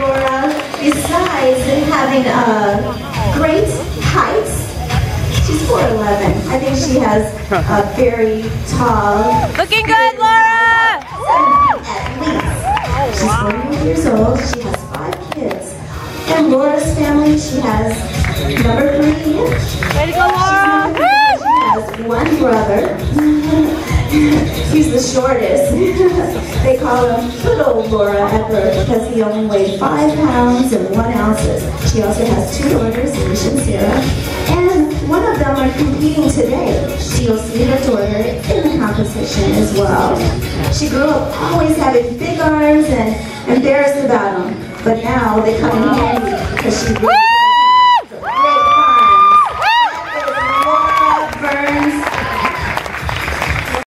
Laura, besides having a great height, she's 4'11". I think she has a very tall, Looking good, Laura! at least. She's 48 years old. She has five kids. And Laura's family, she has number three. Way to go, Laura! She has one brother. He's the shortest. they call him little Laura birth because he only weighed five pounds and one ounces. She also has two daughters, Alicia and Sarah. And one of them are competing today. She'll see her daughter in the competition as well. She grew up always having big arms and embarrassed about them. But now they come in handy because she